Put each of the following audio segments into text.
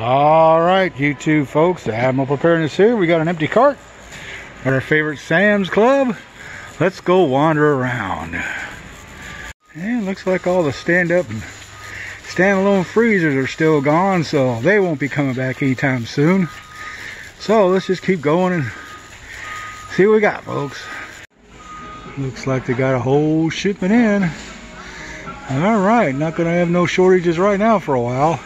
All right, you two folks, the Admiral Preparedness here. We got an empty cart at our favorite Sam's Club. Let's go wander around. And looks like all the stand-up and standalone freezers are still gone, so they won't be coming back anytime soon. So let's just keep going and see what we got, folks. Looks like they got a whole shipment in. All right, not gonna have no shortages right now for a while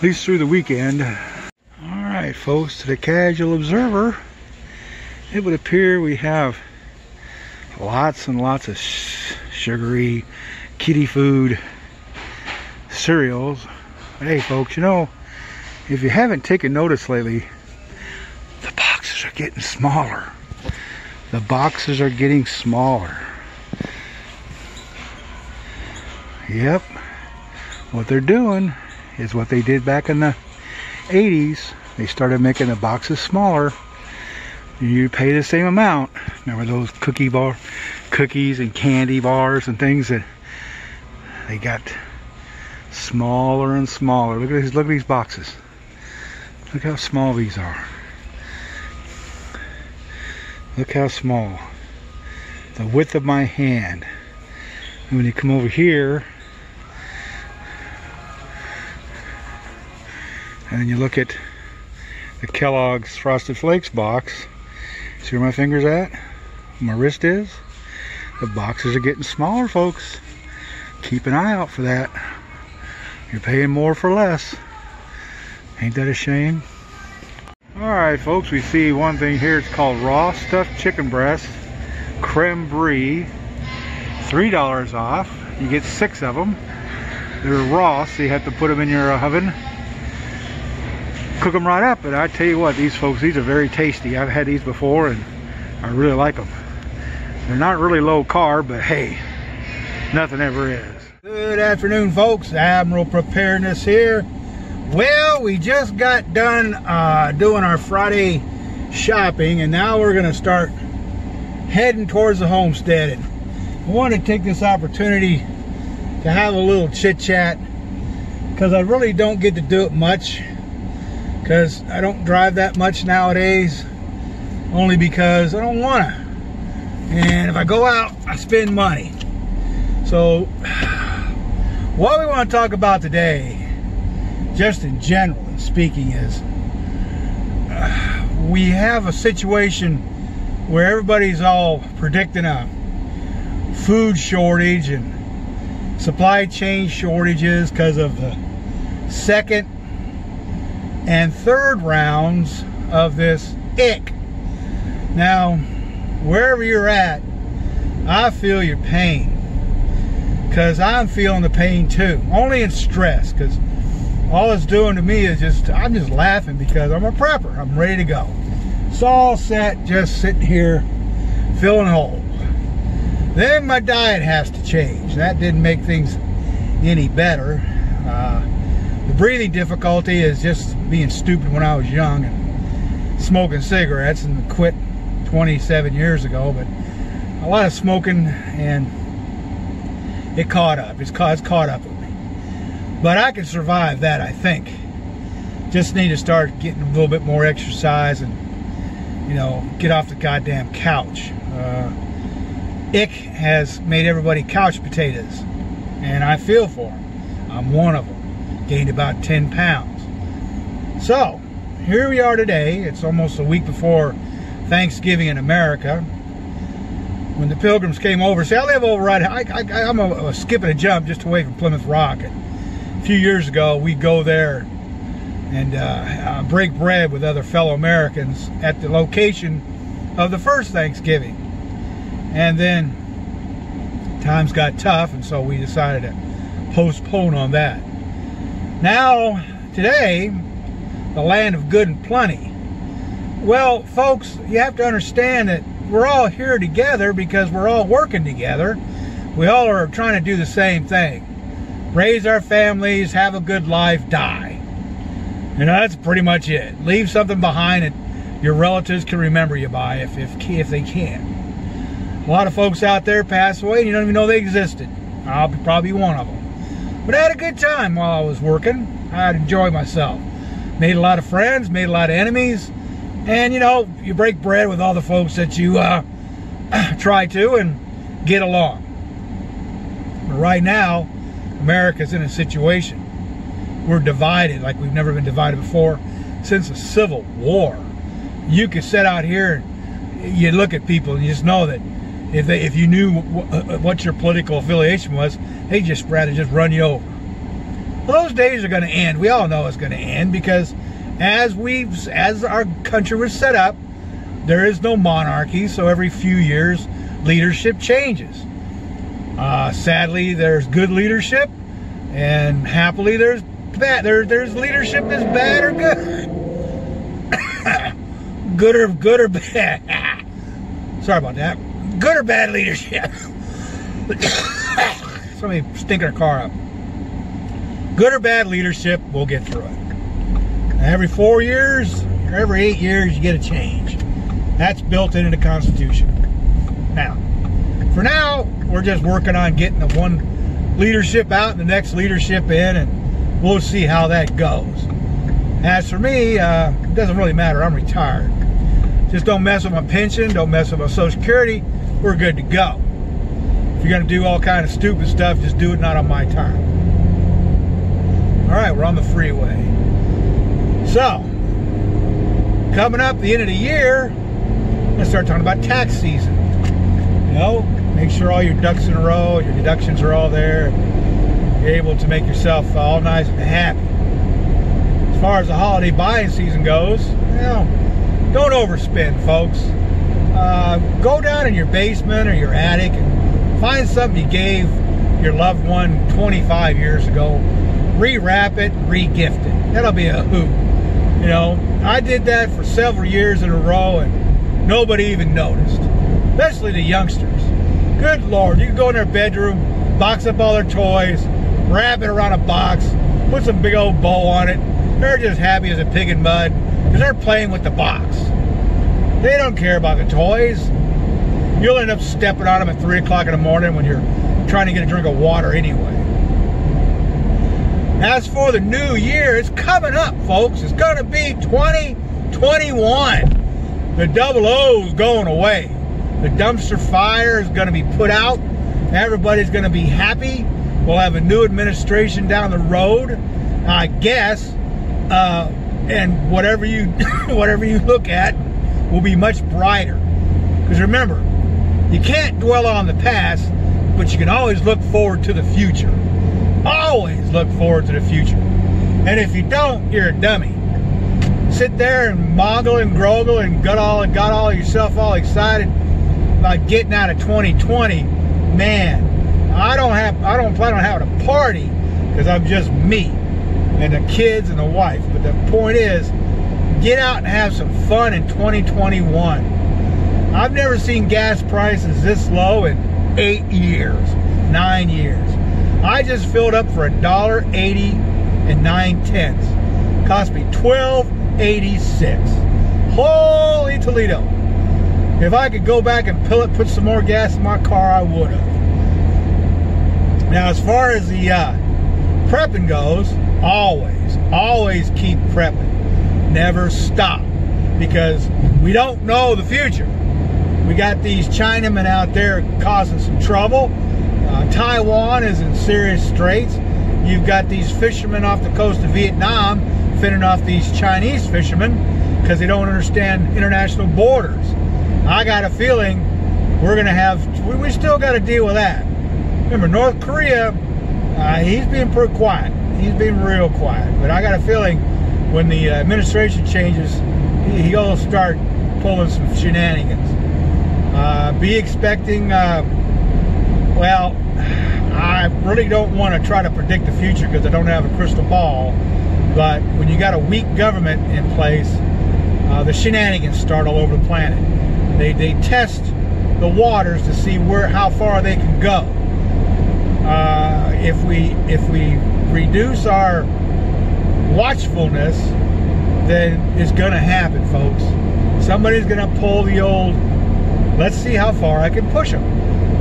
at least through the weekend. All right, folks, to the casual observer, it would appear we have lots and lots of sugary kitty food cereals. Hey, folks, you know, if you haven't taken notice lately, the boxes are getting smaller. The boxes are getting smaller. Yep, what they're doing is what they did back in the 80s. They started making the boxes smaller. You pay the same amount. Remember those cookie bar, cookies and candy bars and things that they got smaller and smaller. Look at these. Look at these boxes. Look how small these are. Look how small. The width of my hand. And when you come over here, and then you look at the Kellogg's Frosted Flakes box. See where my finger's at? My wrist is? The boxes are getting smaller folks. Keep an eye out for that. You're paying more for less. Ain't that a shame? Alright folks we see one thing here. It's called raw stuffed chicken breast creme brie. Three dollars off. You get six of them they're raw so you have to put them in your oven cook them right up. But I tell you what, these folks, these are very tasty. I've had these before and I really like them. They're not really low carb, but hey, nothing ever is. Good afternoon, folks. Admiral Preparedness here. Well, we just got done uh, doing our Friday shopping, and now we're going to start heading towards the homestead. And I want to take this opportunity to have a little chit chat because I really don't get to do it much because I don't drive that much nowadays only because I don't want to and if I go out I spend money. So what we want to talk about today just in general speaking is uh, we have a situation where everybody's all predicting a food shortage and supply chain shortages because of the second and third rounds of this ick. Now, wherever you're at, I feel your pain because I'm feeling the pain too, only in stress because all it's doing to me is just, I'm just laughing because I'm a prepper. I'm ready to go. It's all set, just sitting here filling holes. Then my diet has to change. That didn't make things any better. Uh, the breathing difficulty is just being stupid when I was young and smoking cigarettes and quit 27 years ago. But a lot of smoking and it caught up. It's caught, it's caught up with me. But I can survive that, I think. Just need to start getting a little bit more exercise and, you know, get off the goddamn couch. Uh, Ick has made everybody couch potatoes, and I feel for them. I'm one of them gained about 10 pounds. So, here we are today. It's almost a week before Thanksgiving in America. When the pilgrims came over, see, I live over right, I, I, I'm a, a skip and a jump just away from Plymouth Rock. And a few years ago, we'd go there and uh, break bread with other fellow Americans at the location of the first Thanksgiving. And then times got tough, and so we decided to postpone on that. Now, today, the land of good and plenty. Well, folks, you have to understand that we're all here together because we're all working together. We all are trying to do the same thing. Raise our families, have a good life, die. You know, that's pretty much it. Leave something behind that your relatives can remember you by if, if, if they can. A lot of folks out there pass away and you don't even know they existed. I'll be probably one of them. But I had a good time while I was working. I'd enjoy myself. made a lot of friends, made a lot of enemies, and you know, you break bread with all the folks that you uh, try to and get along. But right now, America's in a situation. We're divided like we've never been divided before since the Civil War. You could sit out here and you look at people and you just know that if they, if you knew uh, what your political affiliation was, they just rather just run you over. Well, those days are going to end. We all know it's going to end because as we as our country was set up, there is no monarchy. So every few years, leadership changes. Uh, sadly, there's good leadership, and happily, there's bad. There, there's leadership that's bad or good. good or good or bad. Sorry about that. Good or bad leadership. Somebody stinking a car up. Good or bad leadership, we'll get through it. Every four years, or every eight years, you get a change. That's built into the Constitution. Now, for now, we're just working on getting the one leadership out and the next leadership in, and we'll see how that goes. As for me, uh, it doesn't really matter. I'm retired. Just don't mess with my pension, don't mess with my Social Security. We're good to go. If you're going to do all kind of stupid stuff, just do it not on my time. All right, we're on the freeway. So, coming up the end of the year, let's start talking about tax season. You know, make sure all your ducks in a row, your deductions are all there. You're able to make yourself all nice and happy. As far as the holiday buying season goes, you know, don't overspend, folks. Uh, go down in your basement or your attic and find something you gave your loved one 25 years ago. Rewrap it, re-gift it. That'll be a hoot. You know, I did that for several years in a row and nobody even noticed, especially the youngsters. Good Lord, you can go in their bedroom, box up all their toys, wrap it around a box, put some big old bow on it. They're just happy as a pig in mud because they're playing with the box. They don't care about the toys. You'll end up stepping on them at 3 o'clock in the morning when you're trying to get a drink of water anyway. As for the new year, it's coming up, folks. It's going to be 2021. The double O's going away. The dumpster fire is going to be put out. Everybody's going to be happy. We'll have a new administration down the road, I guess. Uh, and whatever you whatever you look at will be much brighter. Because remember, you can't dwell on the past, but you can always look forward to the future. Always look forward to the future. And if you don't, you're a dummy. Sit there and moggle and groggle and got all got all yourself all excited about getting out of 2020. Man, I don't have I don't plan on having a party because I'm just me and the kids and the wife. But the point is, get out and have some fun in 2021. I've never seen gas prices this low in eight years, nine years. I just filled up for a dollar eighty and nine tenths. Cost me twelve eighty six. Holy Toledo! If I could go back and pill it, put some more gas in my car, I would have. Now, as far as the uh, prepping goes, always, always keep prepping. Never stop because we don't know the future. We got these Chinamen out there causing some trouble. Uh, Taiwan is in serious straits. You've got these fishermen off the coast of Vietnam fending off these Chinese fishermen because they don't understand international borders. I got a feeling we're going to have, we, we still got to deal with that. Remember, North Korea, uh, he's being pretty quiet. He's being real quiet. But I got a feeling when the administration changes, he, he'll start pulling some shenanigans. Uh, be expecting uh, well, I really don't want to try to predict the future because I don't have a crystal ball. But when you got a weak government in place, uh, the shenanigans start all over the planet. They, they test the waters to see where how far they can go. Uh, if we if we reduce our watchfulness, then it's going to happen, folks. Somebody's going to pull the old. Let's see how far I can push them.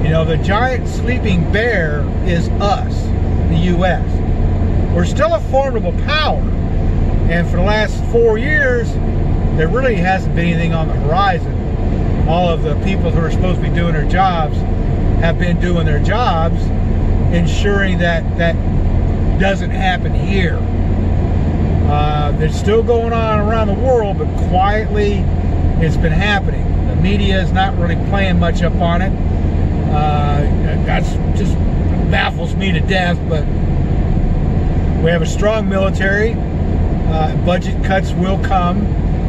You know, the giant sleeping bear is us, the U.S. We're still a formidable power. And for the last four years, there really hasn't been anything on the horizon. All of the people who are supposed to be doing their jobs have been doing their jobs, ensuring that that doesn't happen here. Uh, it's still going on around the world, but quietly it's been happening. The media is not really playing much up on it. Uh, that's just baffles me to death, but we have a strong military. Uh, budget cuts will come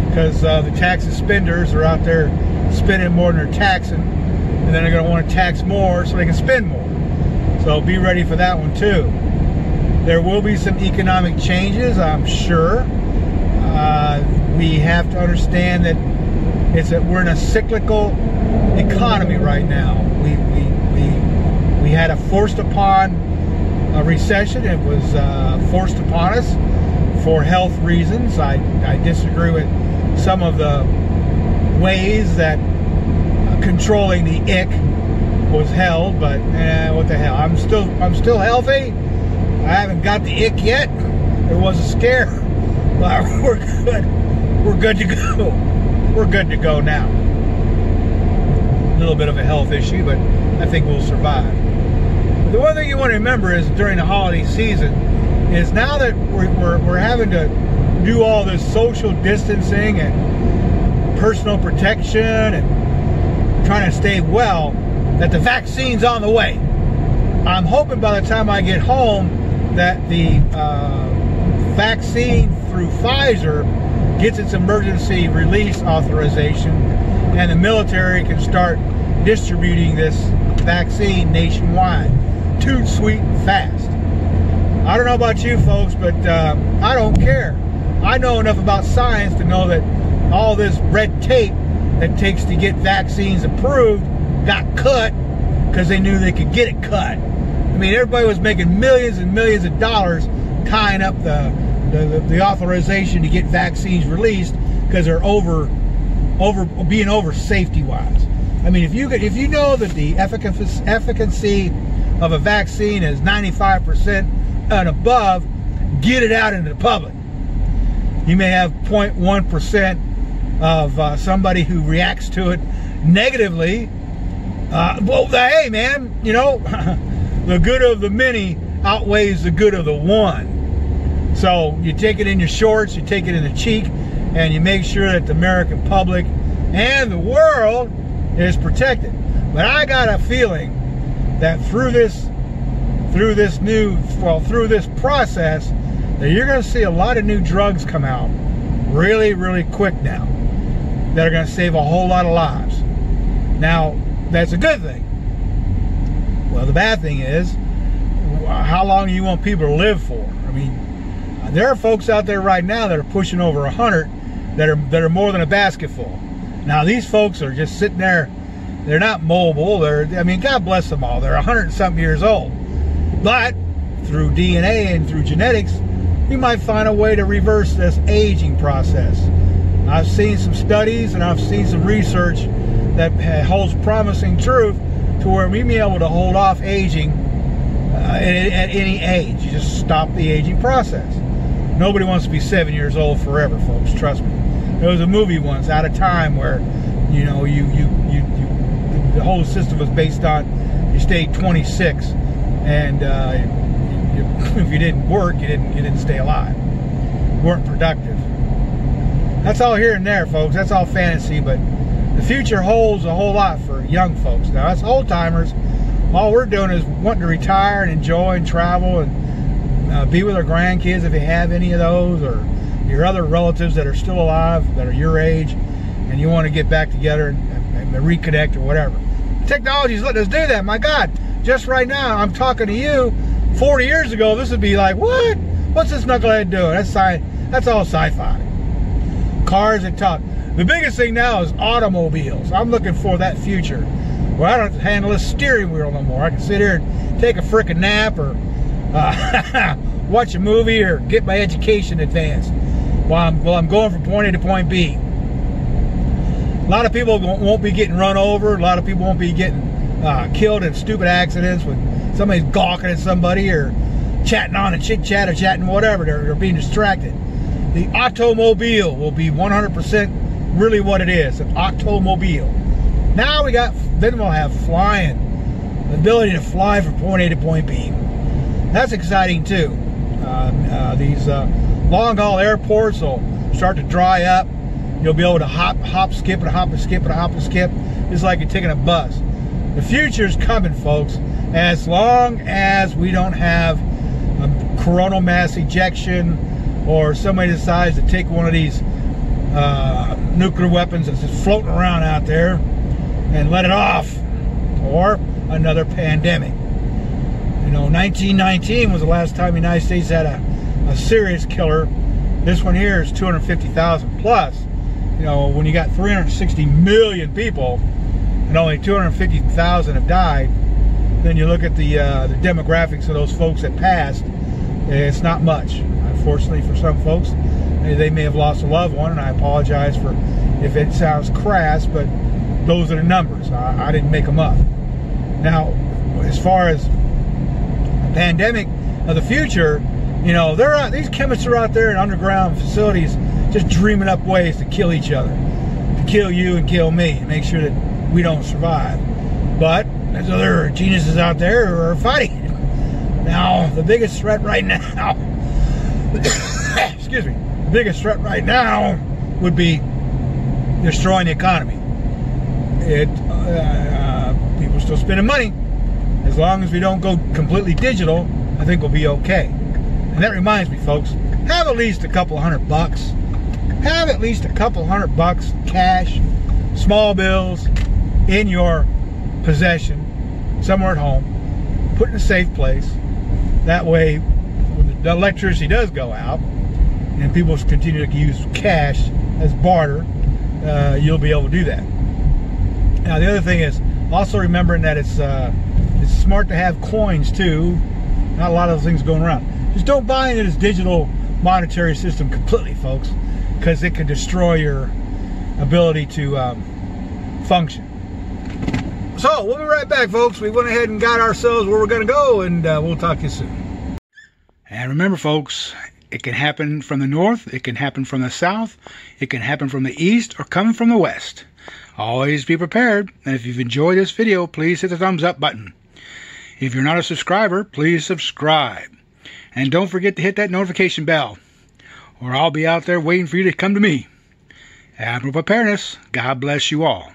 because uh, the tax spenders are out there spending more than they're taxing, and then they're going to want to tax more so they can spend more. So be ready for that one too. There will be some economic changes, I'm sure. Uh, we have to understand that it's that we're in a cyclical economy right now. We we we we had a forced upon a recession. It was uh, forced upon us for health reasons. I I disagree with some of the ways that controlling the ick was held, but eh, what the hell? I'm still I'm still healthy. I haven't got the ick yet. It was a scare. But we're good. We're good to go. We're good to go now. A little bit of a health issue, but I think we'll survive. But the one thing you want to remember is during the holiday season is now that we're, we're, we're having to do all this social distancing and personal protection and trying to stay well, that the vaccine's on the way. I'm hoping by the time I get home that the uh, vaccine through Pfizer gets its emergency release authorization and the military can start distributing this vaccine nationwide. Too sweet and fast. I don't know about you folks, but uh, I don't care. I know enough about science to know that all this red tape that takes to get vaccines approved got cut because they knew they could get it cut. I mean, everybody was making millions and millions of dollars tying up the the, the authorization to get vaccines released because they're over over being over safety wise. I mean, if you if you know that the efficacy of a vaccine is 95% and above, get it out into the public. You may have 0.1% of uh, somebody who reacts to it negatively. Uh, well, hey, man, you know, the good of the many outweighs the good of the one. So you take it in your shorts, you take it in the cheek, and you make sure that the American public and the world is protected. But I got a feeling that through this through this new well through this process that you're going to see a lot of new drugs come out really really quick now that are going to save a whole lot of lives. Now, that's a good thing. Well, the bad thing is how long do you want people to live for? I mean, there are folks out there right now that are pushing over 100 that are that are more than a basketful. Now, these folks are just sitting there they're not mobile. They're, I mean, God bless them all. They're 100 and something years old. But through DNA and through genetics, you might find a way to reverse this aging process. I've seen some studies and I've seen some research that holds promising truth to where we may be able to hold off aging uh, at, at any age. You just stop the aging process. Nobody wants to be seven years old forever, folks. Trust me. There was a movie once, Out of Time, where you know you you you, you the whole system was based on you stayed 26, and uh, you, if you didn't work, you didn't you didn't stay alive. You weren't productive. That's all here and there, folks. That's all fantasy, but the future holds a whole lot for young folks. Now, us old timers, all we're doing is wanting to retire and enjoy and travel and uh, be with our grandkids if you have any of those, or your other relatives that are still alive that are your age, and you want to get back together and, and reconnect or whatever. Technology's letting us do that. My God, just right now, I'm talking to you. 40 years ago, this would be like, what? What's this knucklehead doing? That's sci. That's all sci-fi. Cars and talk. The biggest thing now is automobiles. I'm looking for that future where I don't have to handle a steering wheel no more. I can sit here and take a freaking nap or uh, watch a movie or get my education advanced while I'm, while I'm going from point A to point B. A lot of people won't be getting run over. A lot of people won't be getting uh, killed in stupid accidents when somebody's gawking at somebody or chatting on a chit chat or chatting whatever. They're, they're being distracted. the automobile will be 100% really what it is an automobile. Now we got, then we'll have flying, the ability to fly from point A to point B. That's exciting too. Uh, uh, these uh, long haul airports will start to dry up. You'll be able to hop, hop, skip, and hop and skip and hop and skip. It's like you're taking a bus. The future's coming, folks. As long as we don't have a coronal mass ejection or somebody decides to take one of these uh, nuclear weapons that's just floating around out there and let it off, or another pandemic. You know, 1919 was the last time the United States had a, a serious killer. This one here is 250,000 plus. You know, when you got 360 million people and only 250,000 have died, then you look at the uh, the demographics of those folks that passed. It's not much. Unfortunately, for some folks, they may have lost a loved one, and I apologize for if it sounds crass, but those are the numbers. I, I didn't make them up. Now, as far as the pandemic of the future, you know, there are these chemists are out there in underground facilities just dreaming up ways to kill each other, to kill you and kill me, and make sure that we don't survive. But there's other geniuses out there who are fighting. Now, the biggest threat right now, excuse me, biggest threat right now would be destroying the economy. It uh, people still spending money. As long as we don't go completely digital, I think we'll be okay. And that reminds me, folks, have at least a couple hundred bucks. Have at least a couple hundred bucks cash, small bills in your possession, somewhere at home. Put in a safe place. That way, when the electricity does go out, and people continue to use cash as barter, uh, you'll be able to do that. Now the other thing is also remembering that it's uh, it's smart to have coins too. Not a lot of things going around. Just don't buy into this digital monetary system completely, folks, because it can destroy your ability to um, function. So we'll be right back, folks. We went ahead and got ourselves where we're going to go, and uh, we'll talk to you soon. And remember, folks, it can happen from the north, it can happen from the south, it can happen from the east, or come from the west. Always be prepared, and if you've enjoyed this video, please hit the thumbs up button. If you're not a subscriber, please subscribe. And don't forget to hit that notification bell, or I'll be out there waiting for you to come to me. Admiral Preparedness, God bless you all.